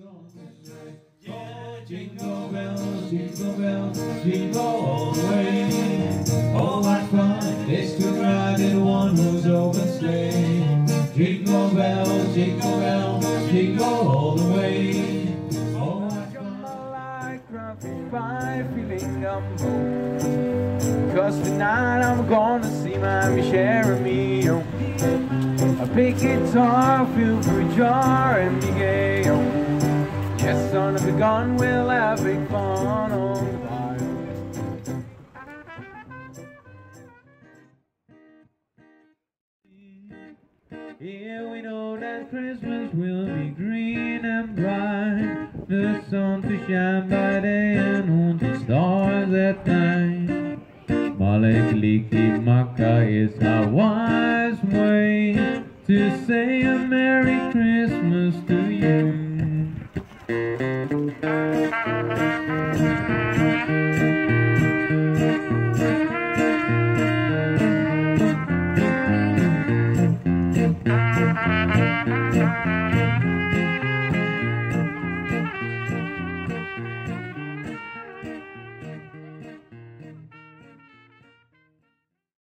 Oh, jingle bells, jingle bells, jingle all the way. Oh, what fun it is to ride in one who's open. Jingle bells, jingle bells, jingle all the way. Oh, what fun. like by feeling I'm. Cause tonight I'm gonna see my Michelle. A big guitar filled with jar and ale. Gun, we'll have big fun on the vinyl. Yeah, we know that Christmas will be green and bright. The sun to shine by day and on the stars at night. Mele Kalikimaka is Hawaii's way to say a Merry Música